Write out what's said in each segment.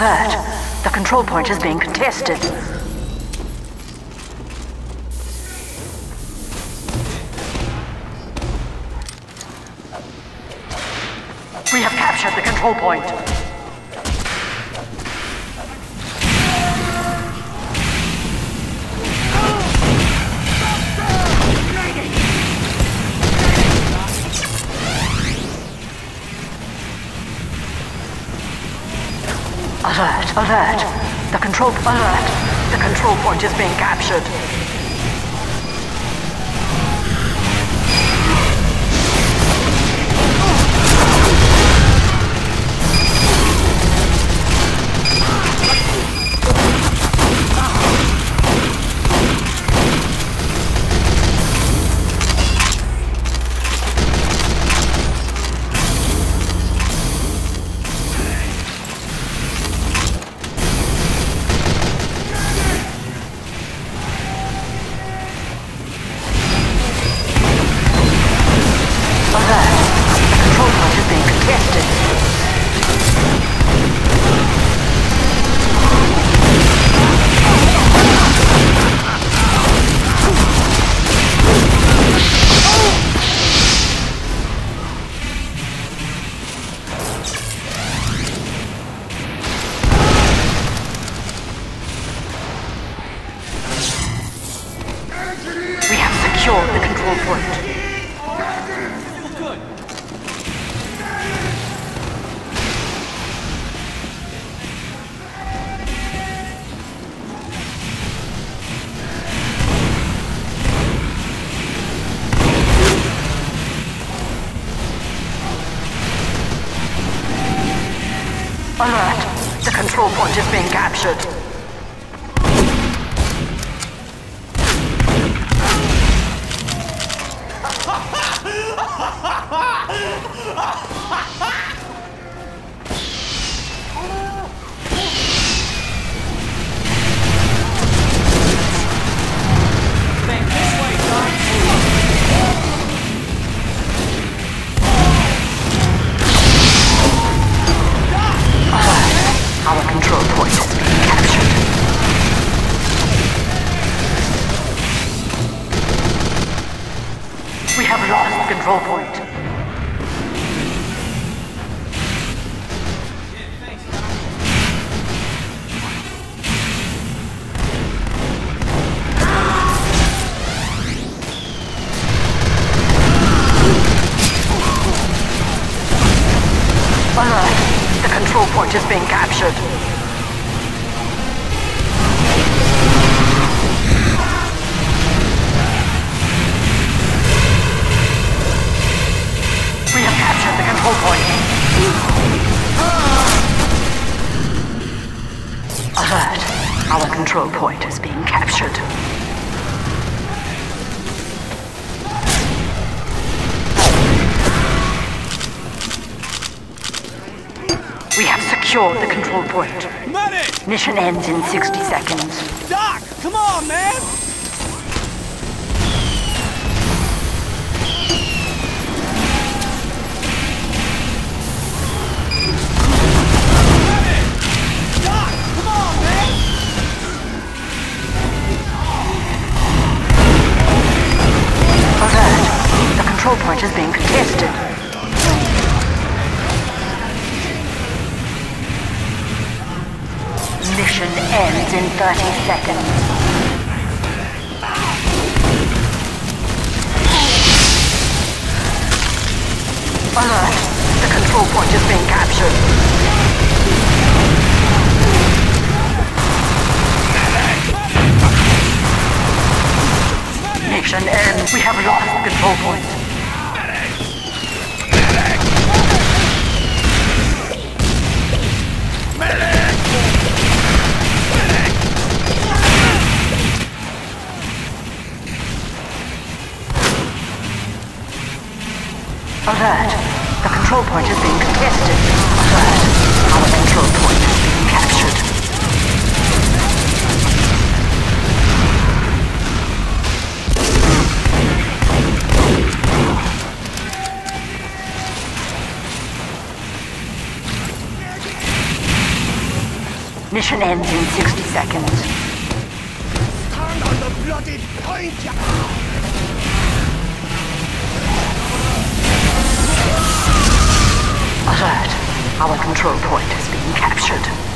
Alert! The control point is being contested. We have captured the control point. Alert, alert. The control, alert. The control point is being captured. Captured. Our control point is being captured. We have secured the control point. Medic! Mission ends in 60 seconds. Doc, come on, man! The is being contested. Mission ends in 30 seconds. Alert! The control point is being captured. Mission ends. We have lost control point. Alert. The control point is being contested. Alert. Our control point has been captured. Mission ends in 60 seconds. Stand on the bloody point! Our control point has been captured.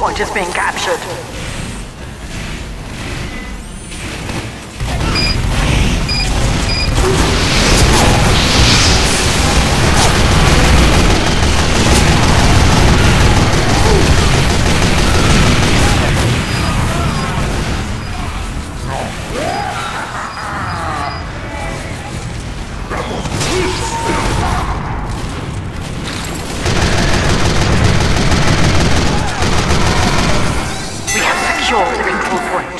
point is being captured. secure the recall point.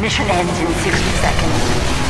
Mission ends in 60 seconds.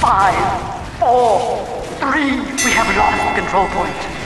Five, four, three. We have lost control point.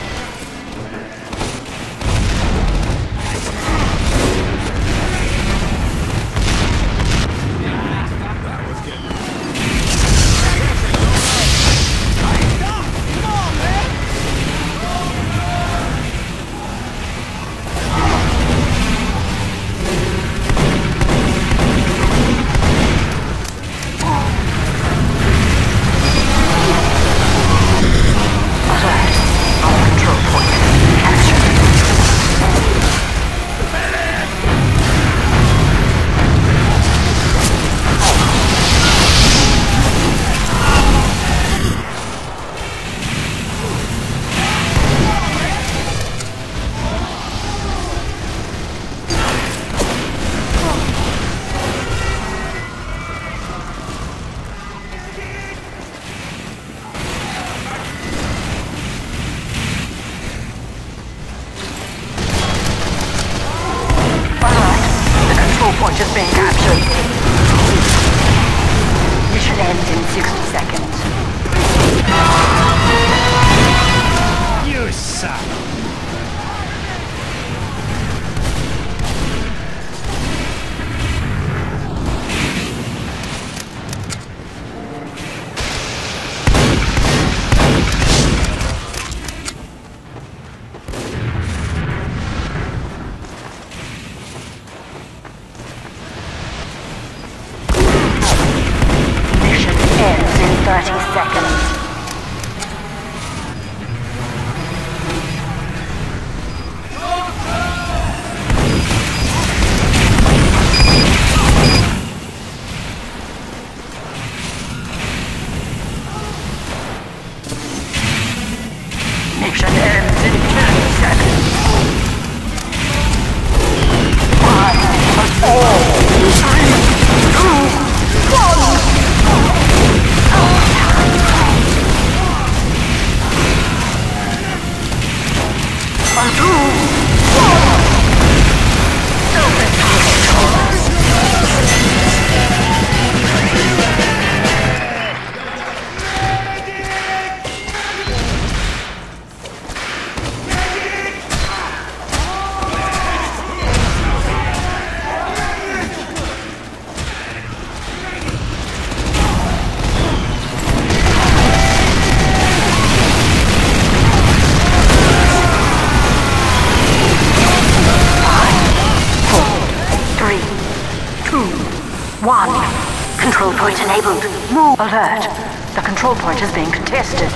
Control point enabled. Move! Alert! The control point is being contested.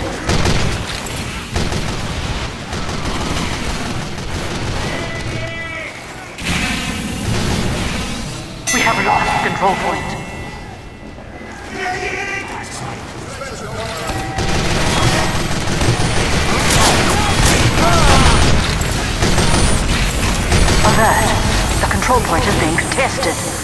We have lost control point. Alert! The control point is being contested.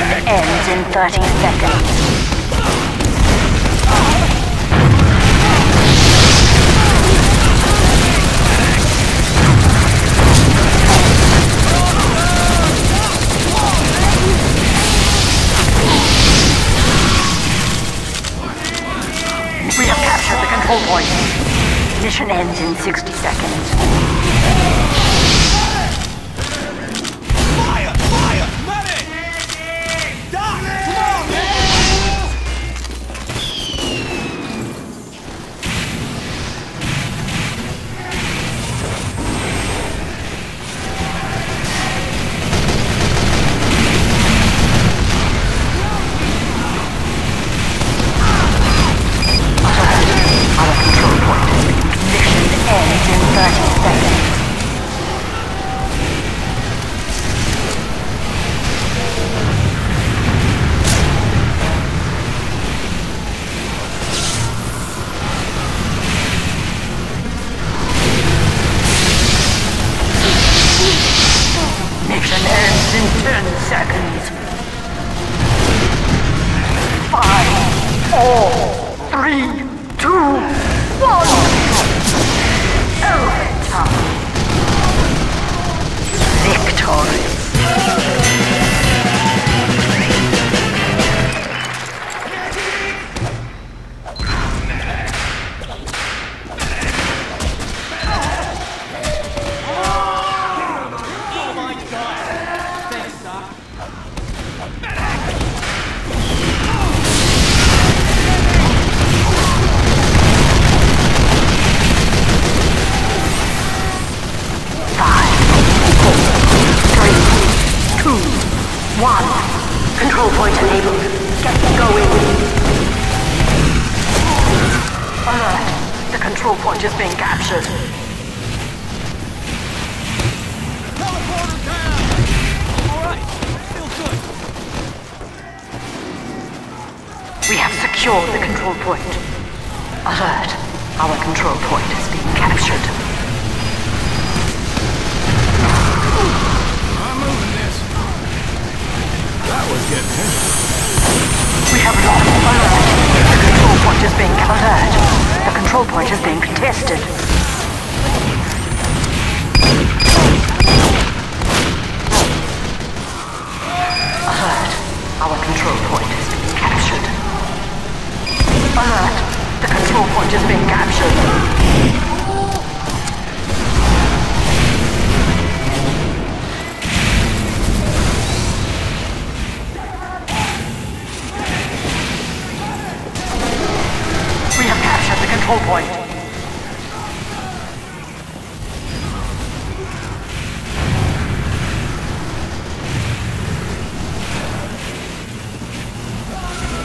Ends in 30 seconds. We have captured the control point. Mission ends in 60 seconds. 30 Point is being captured. Teleporter down! Alright, feel good. We have secured the control point. Alert. Our control point is being captured. I'm moving this. That was getting heavy. Is being alert. The control point is being contested. Alert. Our control point is being captured. Alert. The control point is being captured. Control point.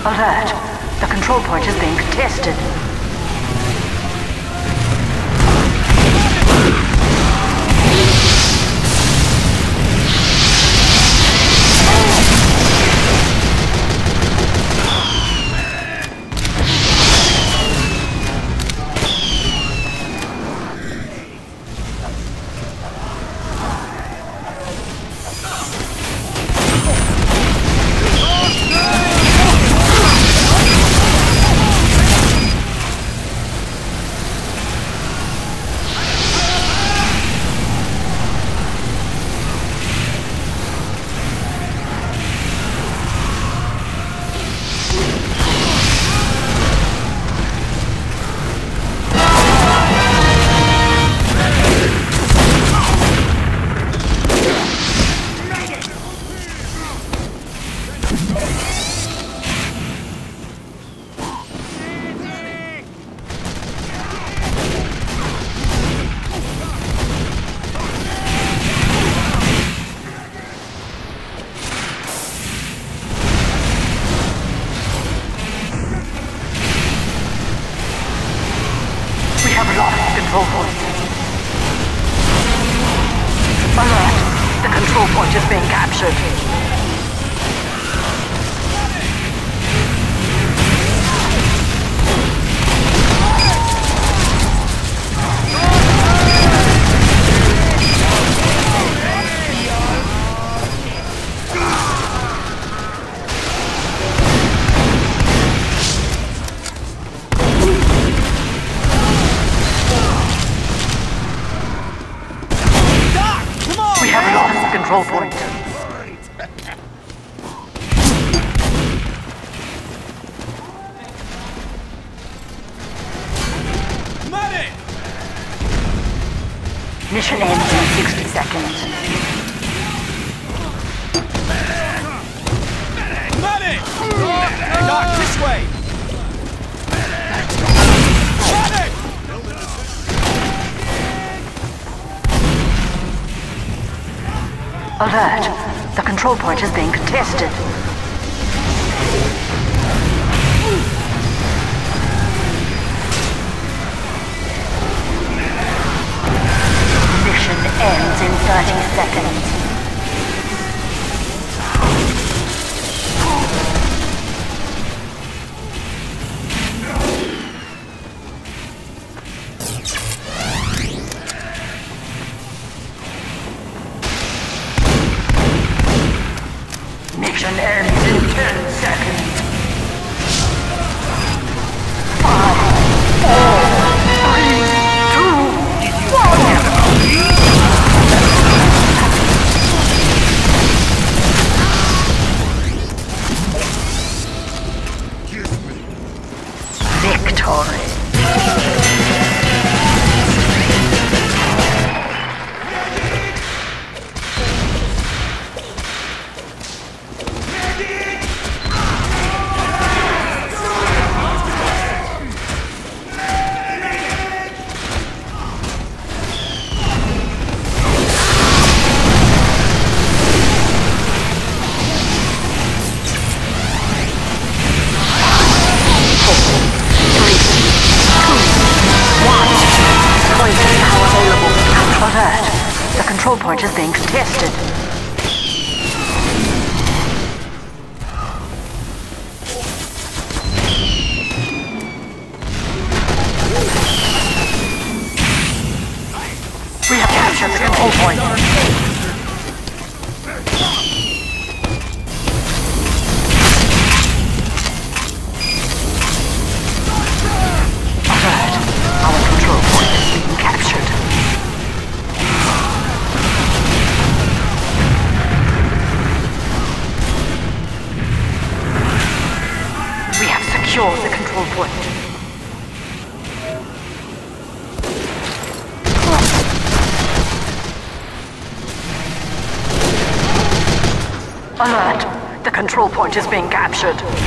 Alert. The control point is being contested. Point is being captured. Alert! The control point is being contested. Mission ends in 30 seconds. Victory. Is being captured.